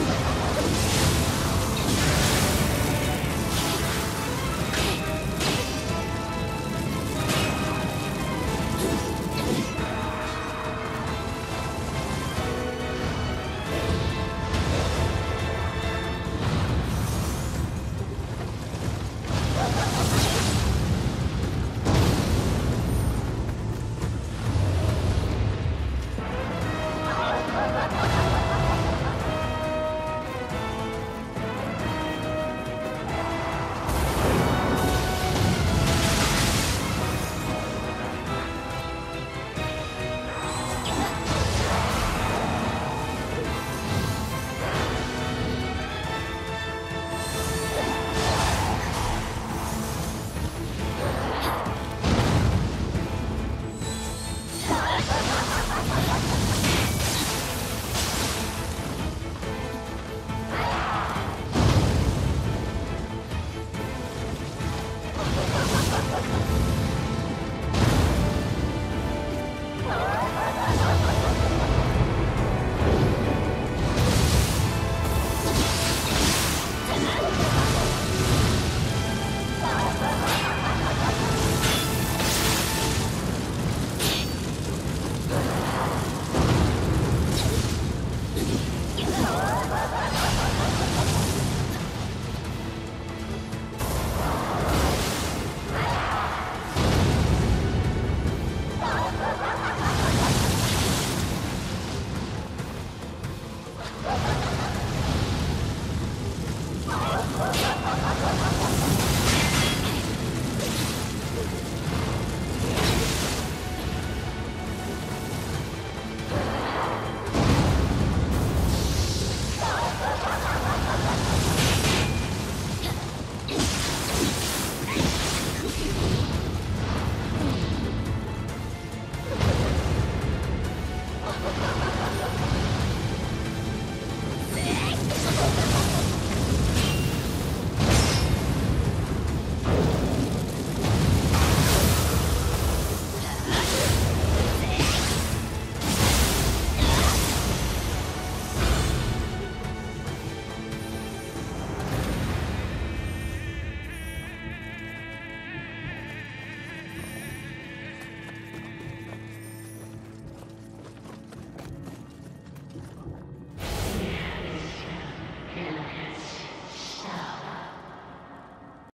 you